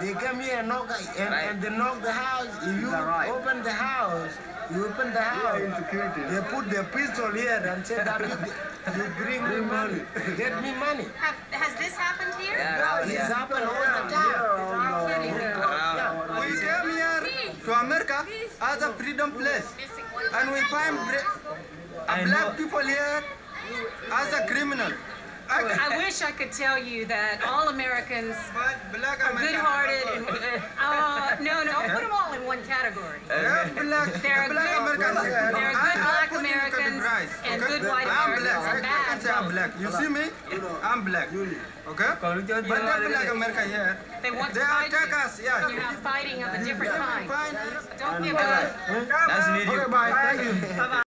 They come here and knock and, Right. and they knock the house. If you Right. open the house, you open the house. insecurity. They put their pistol here and say that you, you bring me money, get me money. Have, has this happened here? Yeah, Yeah, it's here. happened all the time. You're kidding We came here to America as a freedom place, and we find bre- a black people here as a criminal. I, I wish I could tell you that all Americans but black are good-hearted and, uh, no, no, put them all in one category. Yeah, black, There are black good- Americans. there are good black Americans and good white I'm Americans black. and I, I can bad say I'm black. You see me? I'm black. Okay? But the black American here, They want they to fight attack you. us. Yeah. You have fighting of a different kind. Don't give up. Nice to meet you. Okay, bye. Thank you. Bye-bye.